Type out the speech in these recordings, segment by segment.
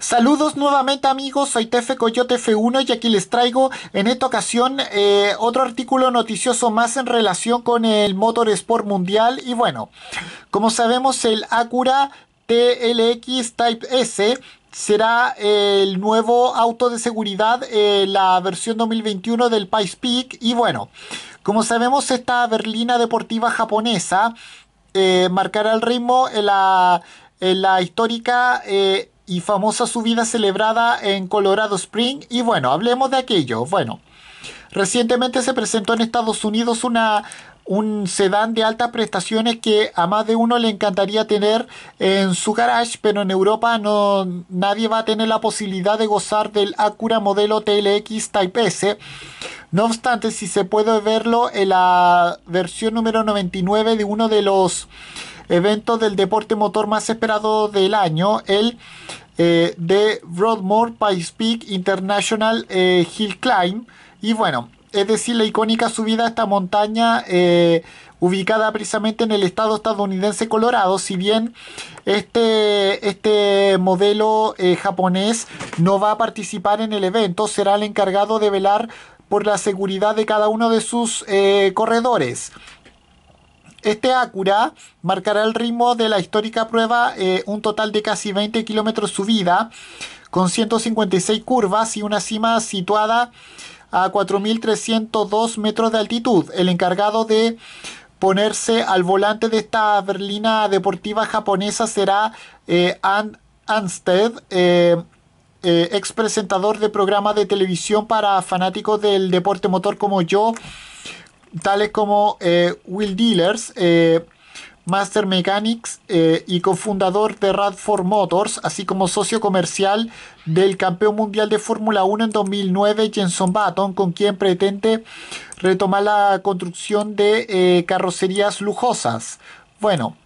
Saludos nuevamente amigos, soy Tefe Coyote F1 y aquí les traigo en esta ocasión eh, otro artículo noticioso más en relación con el Motorsport Mundial. Y bueno, como sabemos el Acura TLX Type S será el nuevo auto de seguridad, eh, la versión 2021 del Pice Peak. Y bueno, como sabemos esta berlina deportiva japonesa eh, marcará el ritmo en la, en la histórica eh, y famosa subida celebrada en Colorado Spring. Y bueno, hablemos de aquello. Bueno, recientemente se presentó en Estados Unidos una, un sedán de altas prestaciones que a más de uno le encantaría tener en su garage, pero en Europa no nadie va a tener la posibilidad de gozar del Acura modelo TLX Type S. No obstante, si se puede verlo en la versión número 99 de uno de los evento del deporte motor más esperado del año, el eh, de Broadmoor Pikes Peak International eh, Hill Climb. Y bueno, es decir, la icónica subida a esta montaña eh, ubicada precisamente en el estado estadounidense Colorado. Si bien este, este modelo japonés no va a participar en el evento, será el encargado de velar por la seguridad de cada uno de sus corredores. Este Acura marcará el ritmo de la histórica prueba, eh, un total de casi 20 kilómetros subida, con 156 curvas y una cima situada a 4.302 metros de altitud. El encargado de ponerse al volante de esta berlina deportiva japonesa será eh, Ansted, eh, eh, ex presentador de programas de televisión para fanáticos del deporte motor como yo tales como eh, Will Dealers, eh, Master Mechanics eh, y cofundador de Radford Motors, así como socio comercial del campeón mundial de Fórmula 1 en 2009, Jenson Button, con quien pretende retomar la construcción de carrocerías lujosas. Bueno,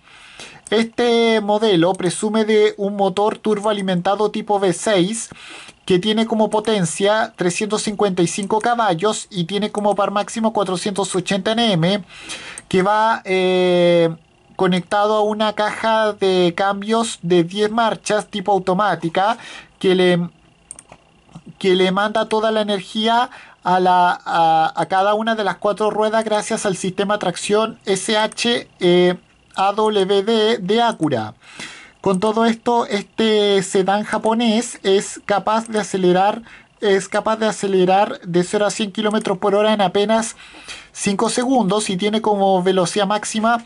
este modelo presume de un motor turbo alimentado tipo V6 que tiene como potencia 355 caballos y tiene como par máximo 480 Nm, que va eh, conectado a una caja de cambios de 10 marchas tipo automática que le, que le manda toda la energía a, la, a, cada una de las cuatro ruedas gracias al sistema tracción SH eh, AWD de Acura. Con todo esto, este sedán japonés es capaz de acelerar es capaz de acelerar de 0 a 100 km por hora en apenas 5 segundos y tiene como velocidad máxima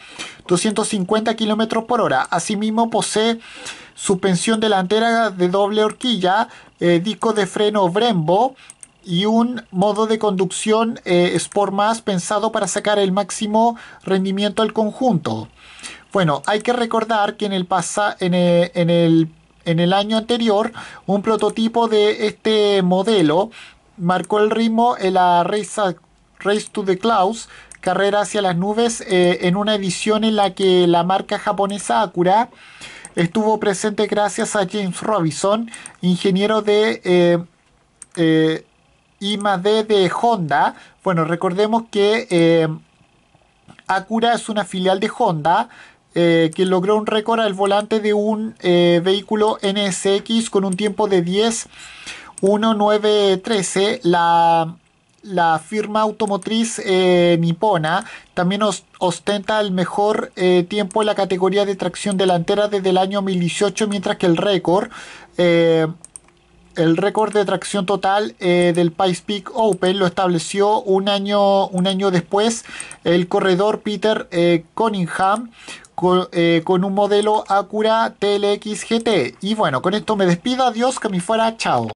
250 km por hora. Asimismo posee suspensión delantera de doble horquilla, eh, disco de freno Brembo y un modo de conducción eh, Sport más pensado para sacar el máximo rendimiento al conjunto. Bueno, hay que recordar que en el, en el, en el, año anterior un prototipo de este modelo marcó el ritmo en la Race, Race to the Clouds, carrera hacia las nubes, eh, en una edición en la que la marca japonesa Acura estuvo presente gracias a James Robinson, ingeniero de eh, eh de Honda. Bueno, recordemos que eh, Acura es una filial de Honda eh, que logró un récord al volante de un eh, vehículo NSX con un tiempo de 10.1913. La, la firma automotriz eh, nipona también ostenta el mejor tiempo en la categoría de tracción delantera desde el año 2018, mientras que el récord el récord de tracción total del Pice Peak Open lo estableció un año, un año después el corredor Peter Cunningham eh, con, un modelo Acura TLX GT. Y bueno, con esto me despido. Adiós, que me fuera. Chao.